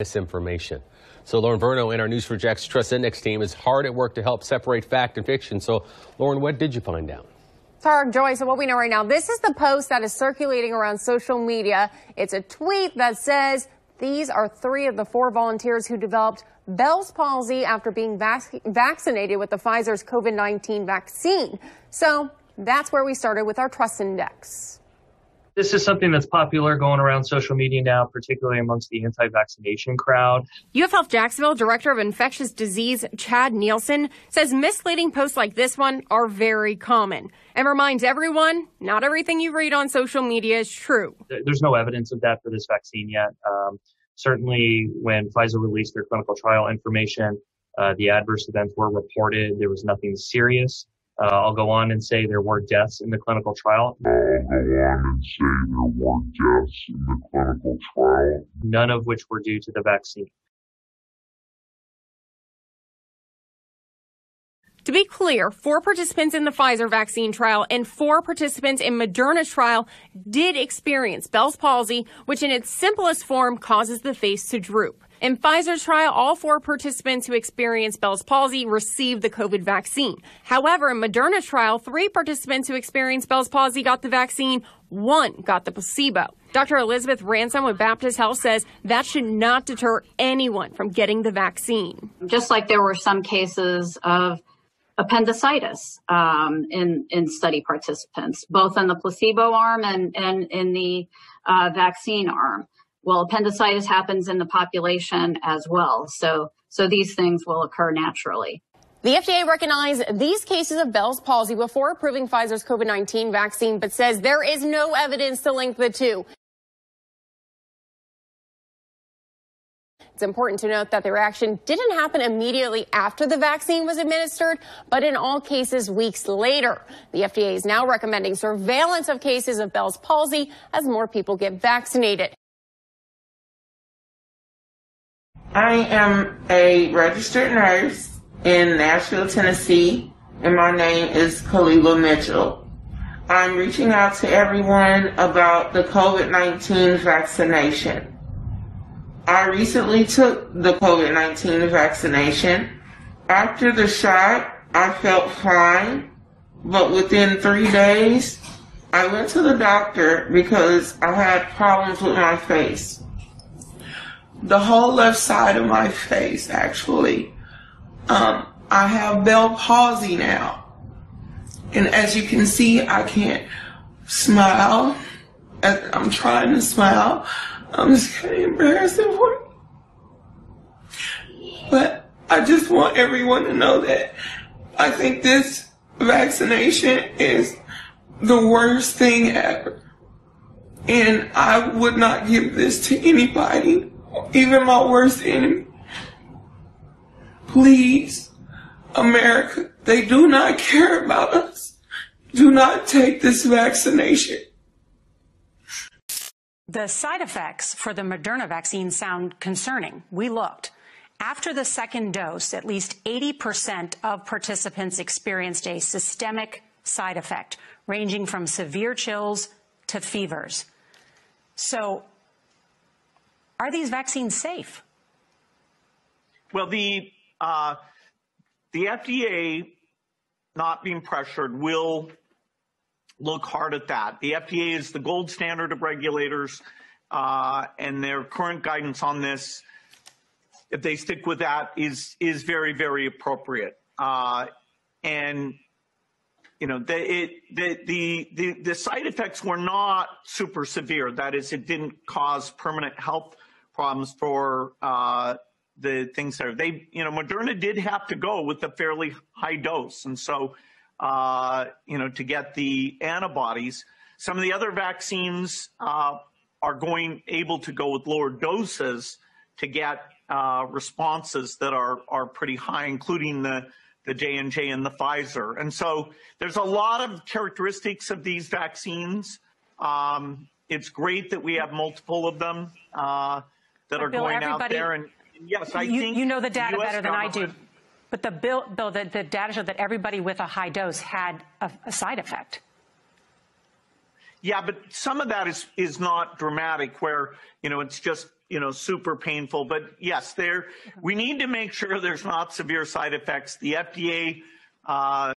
misinformation. So Lauren Verno and our News4JAX Trust Index team is hard at work to help separate fact and fiction. So Lauren, what did you find out? Tarik Joy, so what we know right now, this is the post that is circulating around social media. It's a tweet that says these are three of the four volunteers who developed Bell's palsy after being vac vaccinated with the Pfizer's COVID-19 vaccine. So that's where we started with our trust index. This is something that's popular going around social media now, particularly amongst the anti vaccination crowd. UF Health Jacksonville Director of Infectious Disease Chad Neilsen says misleading posts like this one are very common and reminds everyone not everything you read on social media is true. There's no evidence of that for this vaccine yet. Um, certainly, when Pfizer released their clinical trial information, uh, the adverse events were reported. There was nothing serious. Uh, I'll go on and say there were deaths in the clinical trial. I'll go on and say there were deaths in the clinical trial. None of which were due to the vaccine. To be clear, four participants in the Pfizer vaccine trial and four participants in Moderna's trial did experience Bell's palsy, which in its simplest form causes the face to droop. In Pfizer's trial, all four participants who experienced Bell's palsy received the COVID vaccine. However, in Moderna's trial, three participants who experienced Bell's palsy got the vaccine, one got the placebo. Dr. Elizabeth Ransom with Baptist Health says that should not deter anyone from getting the vaccine. Just like there were some cases of appendicitis um, in in study participants, both in the placebo arm and and in the uh, vaccine arm. Well, appendicitis happens in the population as well. So, so these things will occur naturally. The FDA recognized these cases of Bell's palsy before approving Pfizer's COVID-19 vaccine, but says there is no evidence to link the two. It's important to note that the reaction didn't happen immediately after the vaccine was administered, but in all cases weeks later. The FDA is now recommending surveillance of cases of Bell's palsy as more people get vaccinated. I am a registered nurse in Nashville, Tennessee, and my name is Kalila Mitchell. I'm reaching out to everyone about the COVID-19 vaccination. I recently took the COVID-19 vaccination. After the shot, I felt fine, but within three days, I went to the doctor because I had problems with my face the whole left side of my face, actually. Um, I have Bell palsy now. And as you can see, I can't smile. I'm trying to smile. I'm just getting embarrassed for it. But I just want everyone to know that I think this vaccination is the worst thing ever. And I would not give this to anybody even my worst enemy. Please, America, they do not care about us. Do not take this vaccination. The side effects for the Moderna vaccine sound concerning. We looked. After the second dose, at least 80% of participants experienced a systemic side effect, ranging from severe chills to fevers. So are these vaccines safe? Well, the uh, the FDA, not being pressured, will look hard at that. The FDA is the gold standard of regulators, uh, and their current guidance on this, if they stick with that, is is very very appropriate. Uh, and you know, the, it, the, the, the, the side effects were not super severe. That is, it didn't cause permanent health problems for uh, the things there. They, you know, Moderna did have to go with a fairly high dose, and so, uh, you know, to get the antibodies. Some of the other vaccines uh, are going able to go with lower doses to get uh, responses that are are pretty high, including the the J and J and the Pfizer. And so, there's a lot of characteristics of these vaccines. Um, it's great that we have multiple of them. Uh, that are Bill, going out there. And yes, I you, think you know the data the better than I do. But the bill, Bill, the, the data showed that everybody with a high dose had a, a side effect. Yeah, but some of that is is not dramatic, where you know it's just you know, super painful. But yes, there we need to make sure there's not severe side effects. The FDA uh,